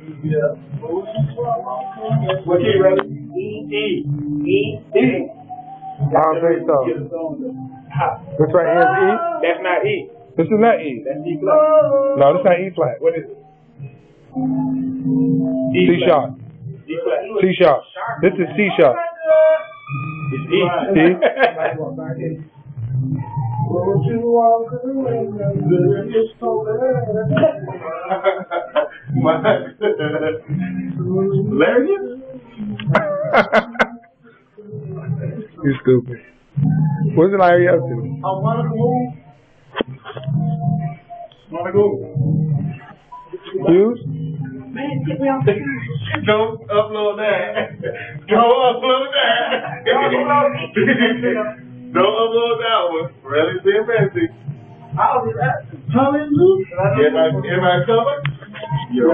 Uh, yeah. What key, brother? E, E, E, E. I don't think so. This right here is E. That's not E. This is not E. That's D flat. No, this not E flat. What is it? D C flat. sharp. D flat. C sharp. This is C sharp. It's E. See? Larry? you stupid. What's Larry up to? I wanna go. Wanna go? Hughes? Man, get me out there. Don't upload that. Don't upload that. Don't upload that one. Really being messy. How was that? Hallelujah. Everybody, everybody covered? Yo.